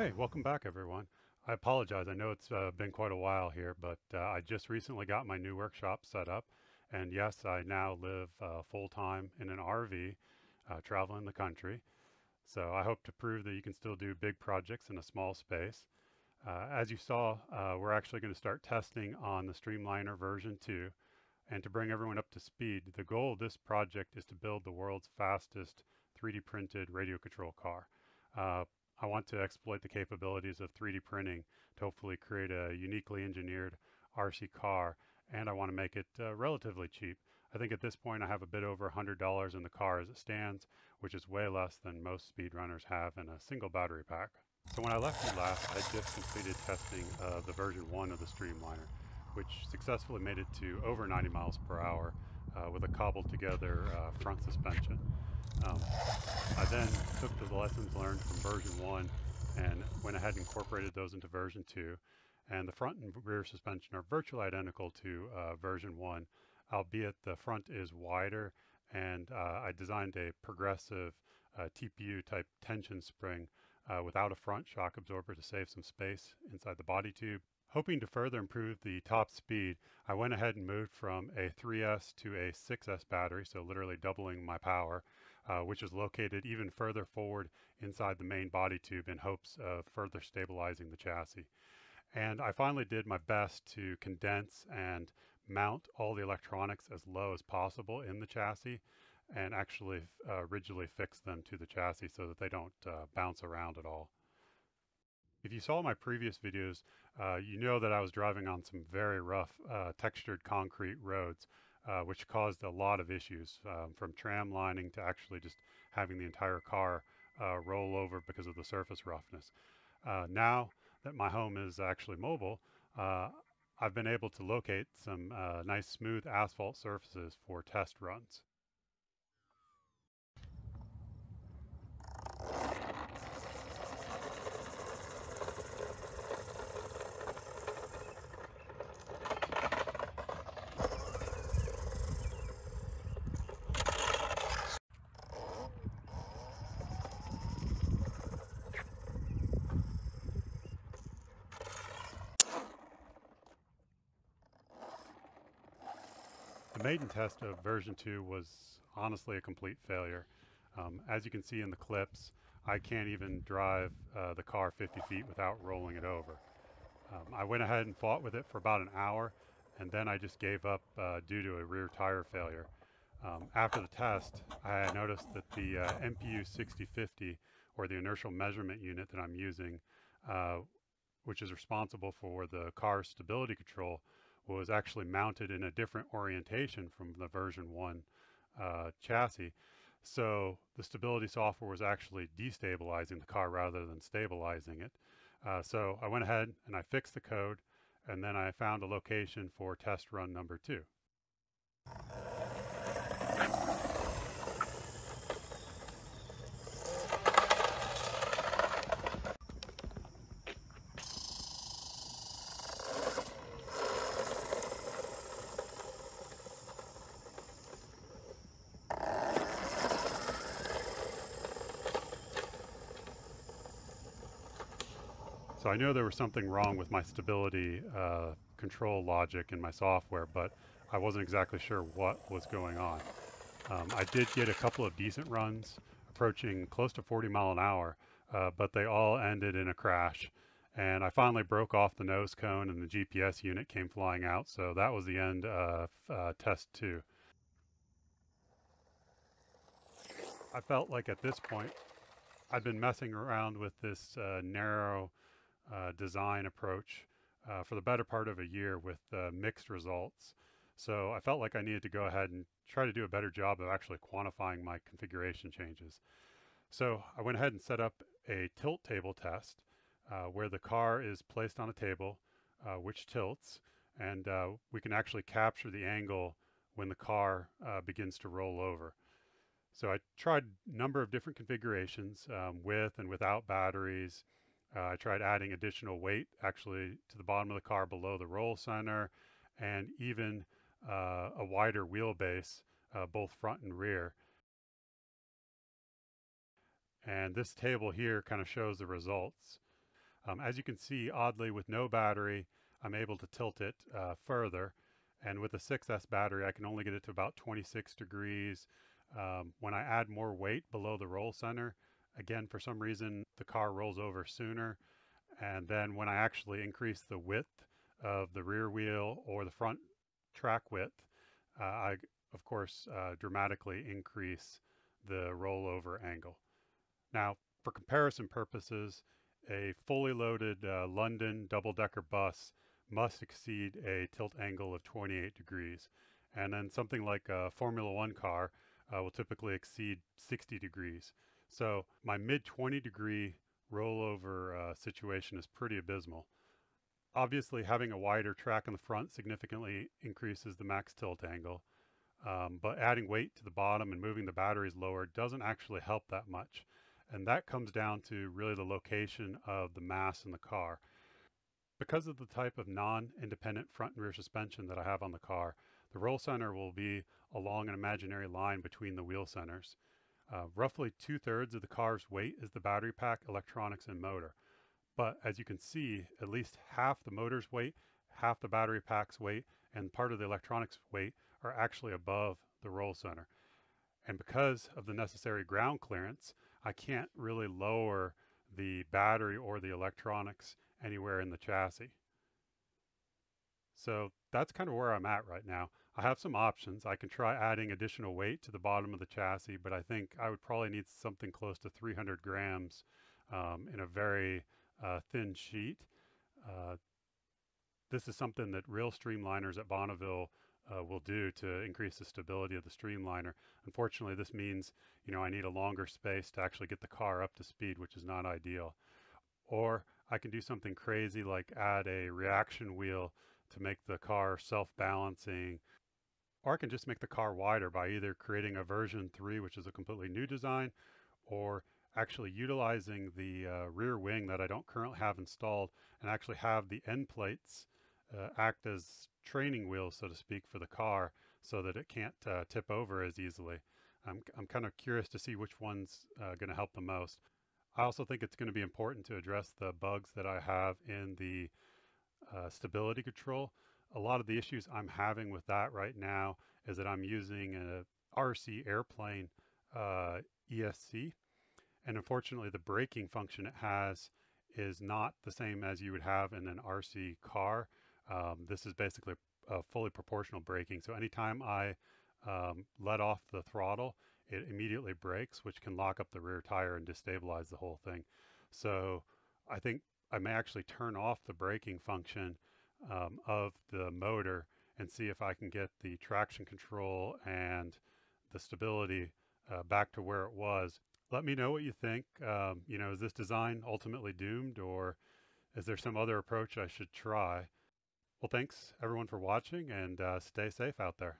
Hey, welcome back everyone. I apologize, I know it's uh, been quite a while here, but uh, I just recently got my new workshop set up. And yes, I now live uh, full-time in an RV, uh, traveling the country. So I hope to prove that you can still do big projects in a small space. Uh, as you saw, uh, we're actually going to start testing on the Streamliner version 2. And to bring everyone up to speed, the goal of this project is to build the world's fastest 3D printed radio control car. I want to exploit the capabilities of 3D printing to hopefully create a uniquely engineered RC car, and I want to make it uh, relatively cheap. I think at this point I have a bit over $100 in the car as it stands, which is way less than most speedrunners have in a single battery pack. So when I left you last, I just completed testing of the version 1 of the Streamliner, which successfully made it to over 90 miles per hour uh, with a cobbled together uh, front suspension. Um, I then took the lessons learned from version 1 and went ahead and incorporated those into version 2. And the front and rear suspension are virtually identical to uh, version 1, albeit the front is wider and uh, I designed a progressive uh, TPU type tension spring uh, without a front shock absorber to save some space inside the body tube. Hoping to further improve the top speed, I went ahead and moved from a 3S to a 6S battery, so literally doubling my power, uh, which is located even further forward inside the main body tube in hopes of further stabilizing the chassis. And I finally did my best to condense and mount all the electronics as low as possible in the chassis and actually uh, rigidly fix them to the chassis so that they don't uh, bounce around at all. If you saw my previous videos, uh, you know that I was driving on some very rough uh, textured concrete roads uh, which caused a lot of issues um, from tram lining to actually just having the entire car uh, roll over because of the surface roughness. Uh, now that my home is actually mobile, uh, I've been able to locate some uh, nice smooth asphalt surfaces for test runs. The maiden test of version 2 was honestly a complete failure. Um, as you can see in the clips, I can't even drive uh, the car 50 feet without rolling it over. Um, I went ahead and fought with it for about an hour and then I just gave up uh, due to a rear tire failure. Um, after the test, I noticed that the uh, MPU 6050 or the inertial measurement unit that I'm using, uh, which is responsible for the car stability control, was actually mounted in a different orientation from the version 1 uh, chassis. So the stability software was actually destabilizing the car rather than stabilizing it. Uh, so I went ahead and I fixed the code and then I found a location for test run number two. So I knew there was something wrong with my stability uh, control logic in my software, but I wasn't exactly sure what was going on. Um, I did get a couple of decent runs approaching close to 40 mile an hour, uh, but they all ended in a crash. And I finally broke off the nose cone and the GPS unit came flying out. So that was the end of uh, test two. I felt like at this point, I'd been messing around with this uh, narrow uh, design approach uh, for the better part of a year with uh, mixed results. So I felt like I needed to go ahead and try to do a better job of actually quantifying my configuration changes. So I went ahead and set up a tilt table test uh, where the car is placed on a table uh, which tilts and uh, we can actually capture the angle when the car begins to roll over. So I tried a number of different configurations um, with and without batteries, uh, I tried adding additional weight actually to the bottom of the car below the roll center and even uh, a wider wheelbase, uh, both front and rear. And this table here kind of shows the results. Um, as you can see, oddly, with no battery, I'm able to tilt it uh, further. And with a 6S battery, I can only get it to about 26 degrees. Um, when I add more weight below the roll center, again, for some reason, the car rolls over sooner. And then when I actually increase the width of the rear wheel or the front track width, uh, I, of course, uh, dramatically increase the rollover angle. Now, for comparison purposes, a fully loaded uh, London double-decker bus must exceed a tilt angle of 28 degrees. And then something like a Formula One car uh, will typically exceed 60 degrees. So my mid 20 degree rollover uh, situation is pretty abysmal. Obviously, having a wider track in the front significantly increases the max tilt angle, um, but adding weight to the bottom and moving the batteries lower doesn't actually help that much. And that comes down to really the location of the mass in the car. Because of the type of non-independent front and rear suspension that I have on the car, the roll center will be along an imaginary line between the wheel centers. Uh, roughly two-thirds of the car's weight is the battery pack, electronics, and motor. But as you can see, at least half the motor's weight, half the battery pack's weight, and part of the electronics weight are actually above the roll center. And because of the necessary ground clearance, I can't really lower the battery or the electronics anywhere in the chassis. So that's kind of where I'm at right now. I have some options. I can try adding additional weight to the bottom of the chassis, but I think I would probably need something close to 300 grams um, in a very uh, thin sheet. Uh, this is something that real streamliners at Bonneville uh, will do to increase the stability of the streamliner. Unfortunately, this means, you know, I need a longer space to actually get the car up to speed, which is not ideal. Or I can do something crazy like add a reaction wheel to make the car self-balancing. Or I can just make the car wider by either creating a version 3, which is a completely new design, or actually utilizing the uh, rear wing that I don't currently have installed and actually have the end plates uh, act as training wheels, so to speak, for the car so that it can't uh, tip over as easily. I'm, I'm kind of curious to see which one's uh, going to help the most. I also think it's going to be important to address the bugs that I have in the uh, stability control. A lot of the issues I'm having with that right now is that I'm using a RC airplane uh, ESC and unfortunately the braking function it has is not the same as you would have in an RC car. Um, this is basically a fully proportional braking. So anytime I um, let off the throttle, it immediately brakes, which can lock up the rear tire and destabilize the whole thing. So I think I may actually turn off the braking function um, of the motor and see if I can get the traction control and the stability uh, back to where it was. Let me know what you think. Um, you know, is this design ultimately doomed or is there some other approach I should try? Well, thanks everyone for watching and uh, stay safe out there.